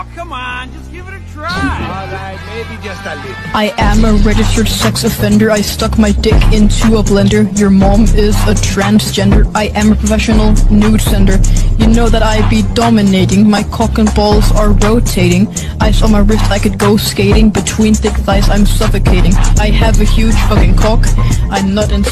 Oh, come on, just give it a try. Alright, maybe just a little. I am a registered sex offender. I stuck my dick into a blender. Your mom is a transgender. I am a professional nude sender. You know that I be dominating. My cock and balls are rotating. I saw my wrist, I could go skating. Between thick thighs, I'm suffocating. I have a huge fucking cock. I'm not in.